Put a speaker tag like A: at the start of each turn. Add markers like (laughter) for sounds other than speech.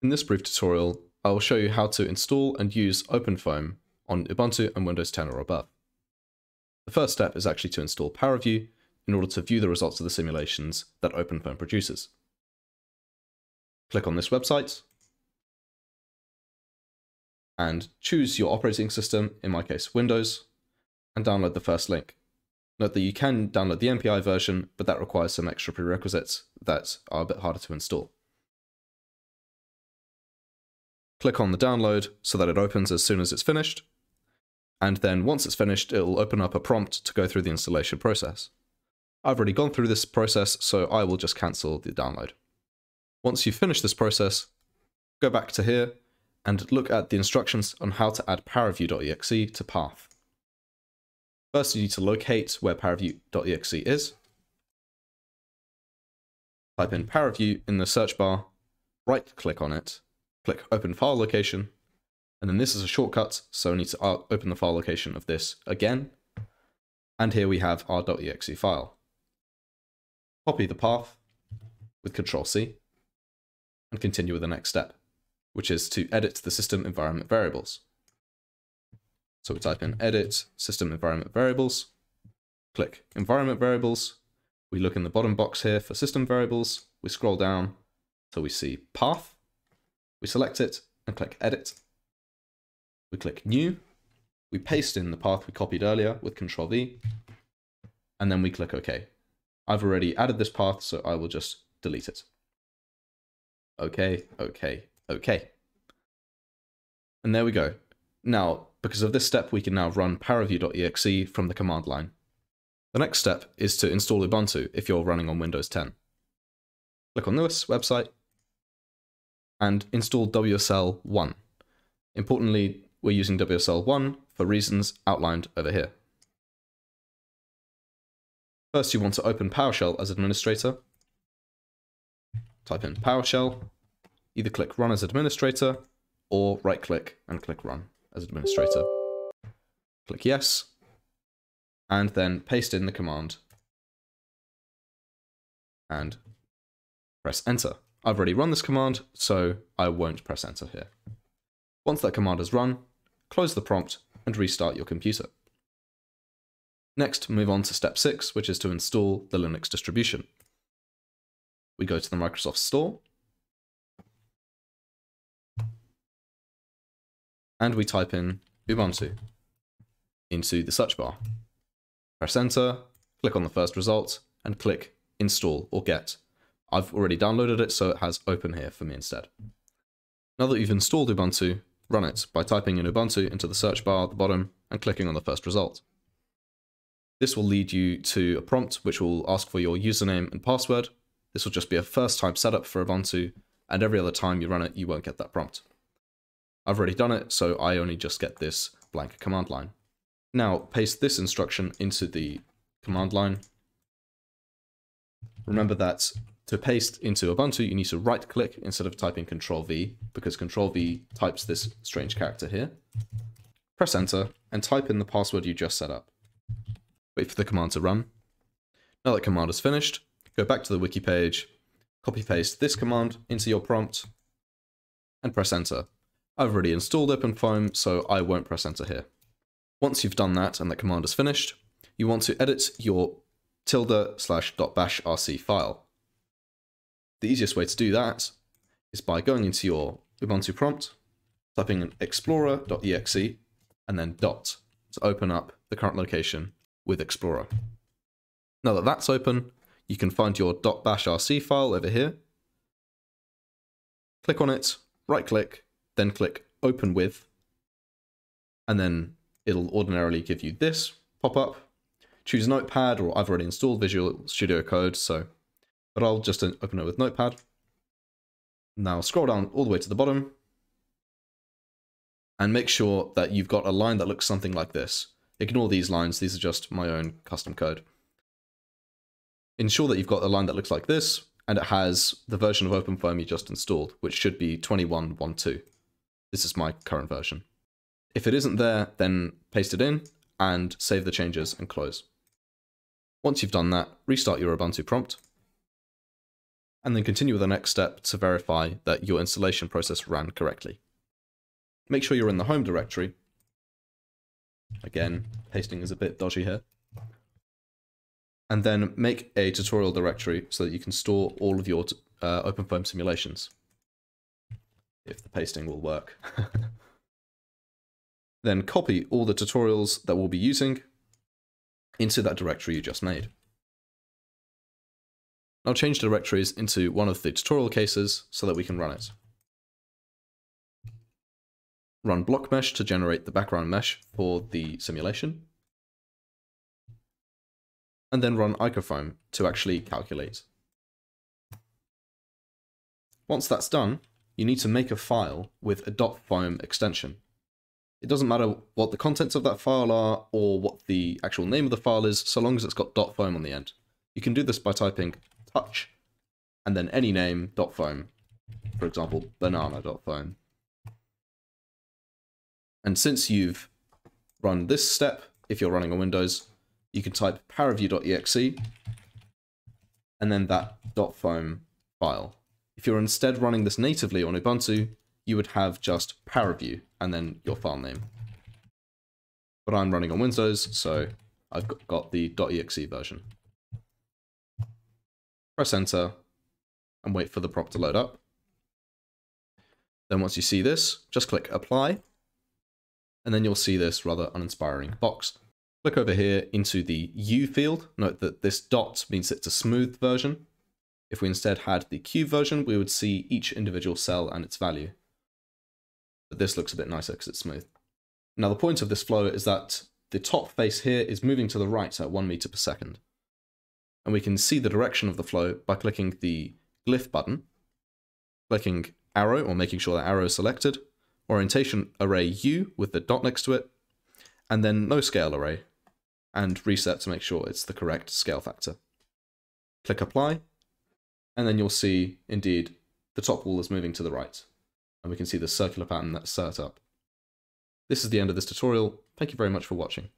A: In this brief tutorial, I will show you how to install and use OpenFOAM on Ubuntu and Windows 10 or above. The first step is actually to install ParaView in order to view the results of the simulations that OpenFOAM produces. Click on this website and choose your operating system, in my case Windows, and download the first link. Note that you can download the MPI version, but that requires some extra prerequisites that are a bit harder to install. Click on the download so that it opens as soon as it's finished, and then once it's finished, it'll open up a prompt to go through the installation process. I've already gone through this process, so I will just cancel the download. Once you've finished this process, go back to here and look at the instructions on how to add ParaView.exe to path. First, you need to locate where ParaView.exe is. Type in ParaView in the search bar, right click on it, click Open File Location, and then this is a shortcut, so I need to open the file location of this again. And here we have our .exe file. Copy the path with Control C and continue with the next step, which is to edit the system environment variables. So we type in edit system environment variables, click environment variables. We look in the bottom box here for system variables. We scroll down till we see path. We select it and click edit. We click new. We paste in the path we copied earlier with control V. And then we click OK. I've already added this path, so I will just delete it. Okay, okay, okay. And there we go. Now, because of this step, we can now run paraview.exe from the command line. The next step is to install Ubuntu if you're running on Windows 10. Click on this website and install WSL 1. Importantly, we're using WSL 1 for reasons outlined over here. First, you want to open PowerShell as administrator. Type in PowerShell, either click Run as administrator, or right click and click Run as administrator. Click Yes, and then paste in the command and press Enter. I've already run this command, so I won't press Enter here. Once that command is run, close the prompt and restart your computer. Next, move on to step 6, which is to install the Linux distribution. We go to the Microsoft Store, and we type in Ubuntu into the search bar. Press enter, click on the first result, and click install or get. I've already downloaded it, so it has open here for me instead. Now that you've installed Ubuntu, run it by typing in Ubuntu into the search bar at the bottom and clicking on the first result. This will lead you to a prompt which will ask for your username and password. This will just be a first time setup for Ubuntu, and every other time you run it, you won't get that prompt. I've already done it, so I only just get this blank command line. Now, paste this instruction into the command line. Remember that to paste into Ubuntu, you need to right click instead of typing Control V, because Control V types this strange character here. Press enter and type in the password you just set up. Wait for the command to run. Now that command is finished, go back to the wiki page, copy paste this command into your prompt, and press enter. I've already installed OpenFOAM, so I won't press enter here. Once you've done that and the command is finished, you want to edit your tilde slash .bash rc file. The easiest way to do that is by going into your Ubuntu prompt, typing in explorer.exe, and then dot to open up the current location with Explorer. Now that that's open, you can find your .bashrc file over here. Click on it, right click, then click open with, and then it'll ordinarily give you this pop up. Choose Notepad, or I've already installed Visual Studio Code, so, but I'll just open it with Notepad. Now scroll down all the way to the bottom, and make sure that you've got a line that looks something like this. Ignore these lines, these are just my own custom code. Ensure that you've got a line that looks like this, and it has the version of OpenFOAM you just installed, which should be 2112. This is my current version. If it isn't there, then paste it in and save the changes and close. Once you've done that, restart your Ubuntu prompt and then continue with the next step to verify that your installation process ran correctly. Make sure you're in the home directory. Again, pasting is a bit dodgy here. And then make a tutorial directory so that you can store all of your uh, OpenFOAM simulations. If the pasting will work. (laughs) then copy all the tutorials that we'll be using into that directory you just made. Now change directories into one of the tutorial cases so that we can run it. Run BlockMesh to generate the background mesh for the simulation. And then run icofoam to actually calculate. Once that's done, you need to make a file with a .foam extension. It doesn't matter what the contents of that file are or what the actual name of the file is, so long as it's got .foam on the end. You can do this by typing touch and then any name dot .foam. For example, banana.foam. And since you've run this step, if you're running on Windows, you can type paraview.exe and then that .foam file. If you're instead running this natively on Ubuntu, you would have just paraview and then your file name. But I'm running on Windows, so I've got the .exe version. Press enter and wait for the prop to load up. Then once you see this, just click apply, and then you'll see this rather uninspiring box. Click over here into the U field. Note that this dot means it's a smooth version, if we instead had the cube version, we would see each individual cell and its value. But this looks a bit nicer because it's smooth. Now the point of this flow is that the top face here is moving to the right at 1 meter per second. And we can see the direction of the flow by clicking the glyph button, clicking arrow or making sure that arrow is selected, orientation array U with the dot next to it, and then no scale array, and reset to make sure it's the correct scale factor. Click apply, and then you'll see, indeed, the top wall is moving to the right. And we can see the circular pattern that's set up. This is the end of this tutorial. Thank you very much for watching.